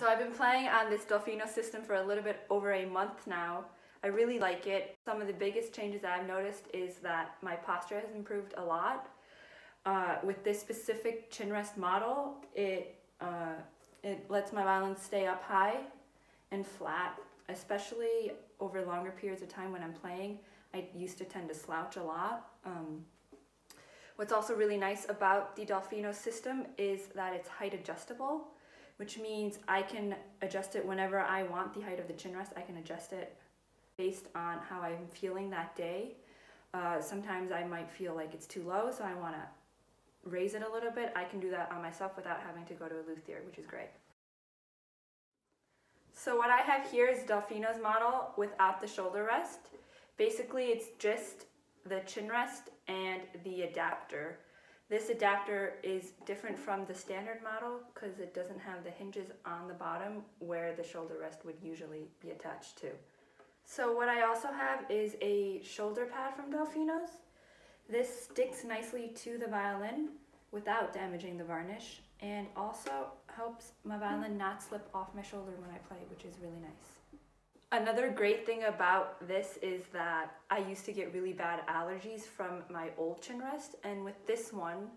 So I've been playing on this Dolfino system for a little bit over a month now. I really like it. Some of the biggest changes that I've noticed is that my posture has improved a lot. Uh, with this specific chin rest model, it, uh, it lets my violin stay up high and flat, especially over longer periods of time when I'm playing. I used to tend to slouch a lot. Um, what's also really nice about the Dolfino system is that it's height adjustable, which means I can adjust it whenever I want the height of the chin rest. I can adjust it based on how I'm feeling that day. Uh, sometimes I might feel like it's too low, so I want to raise it a little bit. I can do that on myself without having to go to a luthier, which is great. So what I have here is Dolfino's model without the shoulder rest. Basically, it's just the chin rest and the adapter. This adapter is different from the standard model because it doesn't have the hinges on the bottom where the shoulder rest would usually be attached to. So what I also have is a shoulder pad from Dolfino's. This sticks nicely to the violin without damaging the varnish and also helps my violin not slip off my shoulder when I play, which is really nice. Another great thing about this is that I used to get really bad allergies from my old chin rest and with this one,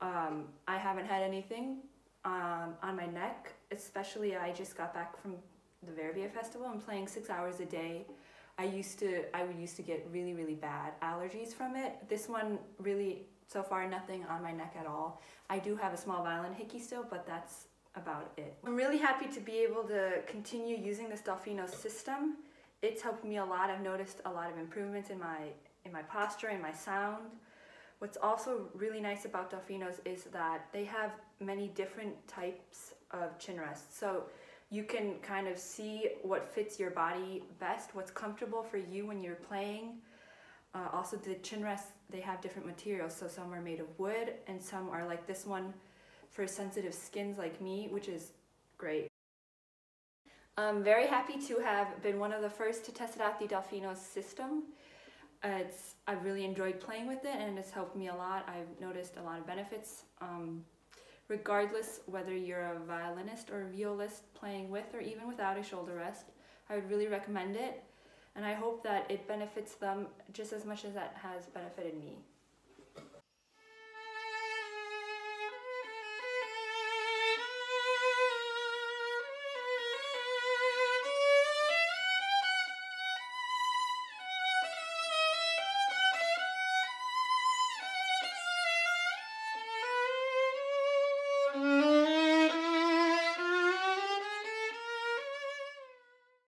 um, I haven't had anything um, on my neck, especially I just got back from the Verbier Festival. I'm playing six hours a day. I used to, I would used to get really, really bad allergies from it. This one really, so far, nothing on my neck at all. I do have a small violin hickey still, but that's about it. I'm really happy to be able to continue using this Dolfino system. It's helped me a lot. I've noticed a lot of improvements in my in my posture and my sound. What's also really nice about Dolfinos is that they have many different types of chin rests. So you can kind of see what fits your body best, what's comfortable for you when you're playing. Uh, also the chin rests, they have different materials. So some are made of wood and some are like this one for sensitive skins like me, which is great. I'm very happy to have been one of the first to test out the Dolfino system. It's, I've really enjoyed playing with it and it's helped me a lot. I've noticed a lot of benefits. Um, regardless whether you're a violinist or a violist playing with or even without a shoulder rest, I would really recommend it. And I hope that it benefits them just as much as that has benefited me.